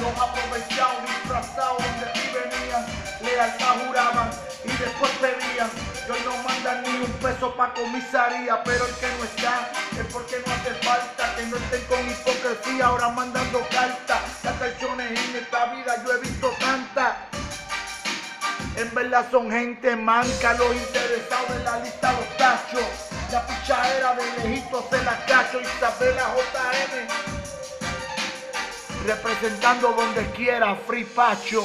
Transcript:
los aprovechados, disfrazados, donde aquí venían, lealtad juraban y después pedían. Y hoy no mandan ni un peso pa' comisaría, pero el que no está es porque no hace falta que no estén con hipocresía, ahora mandando cartas. Las traiciones en esta vida yo he visto tantas. En verdad son gente manca, los interesados en la lista los tachos. La pichadera de lejito se la cacho, Isabela JM. Representando donde quiera, Free Pacho.